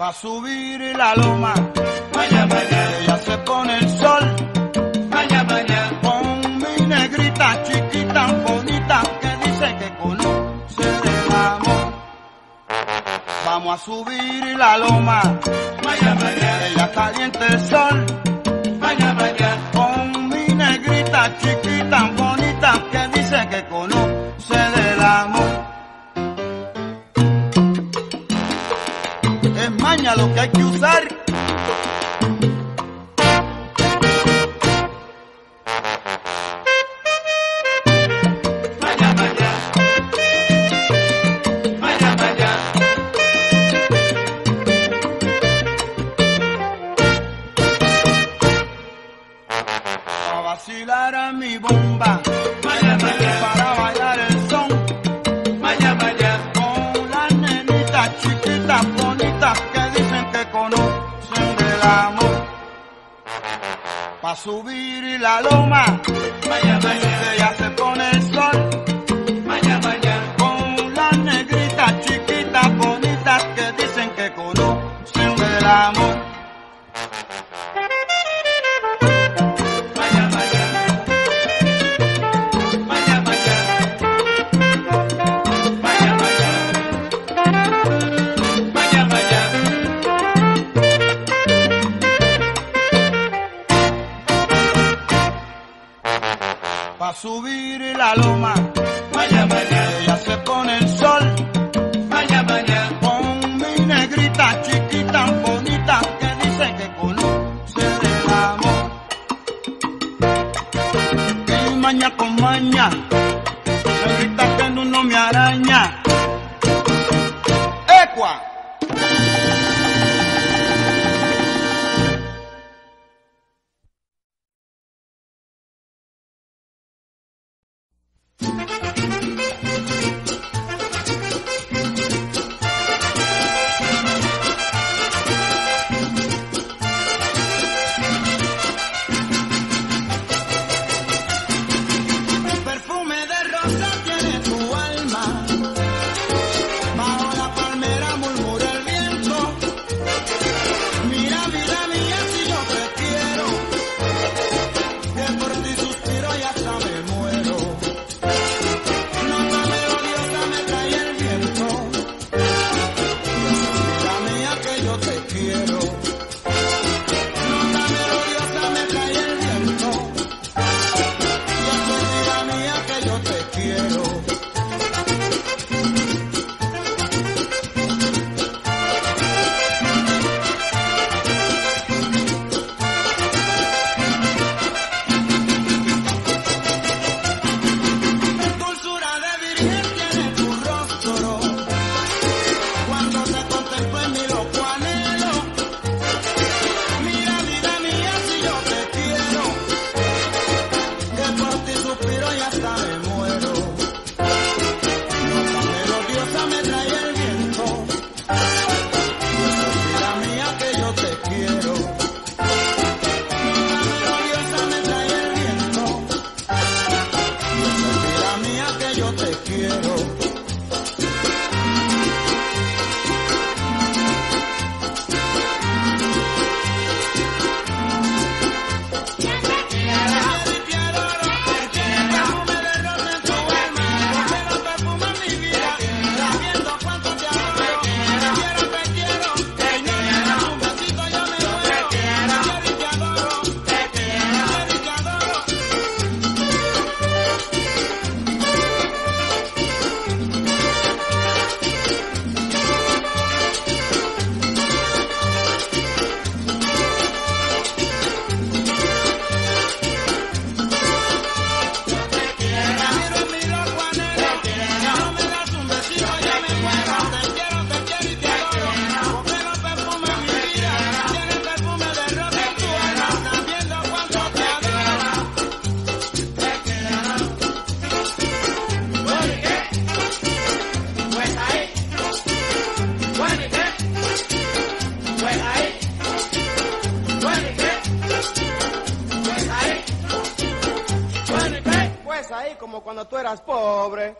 Pa' subir la loma, Maya, maya, ella se pone el sol. maya, maya, Con mi negrita chiquita, bonita, que dice que conoce del amor. Vamos a subir la loma, maya, maya, ella caliente el sol. Maña lo que hay que usar. vacilar a mi bomba, subir la loma, subir la loma, Maya, maya, ella se pone el sol. maya, Con mi negrita chiquita, bonita, que dice que conoce del amor. Y maña con maña, negrita que no me araña. ¡Ecua! Yo te quiero. Ahí como cuando tú eras pobre.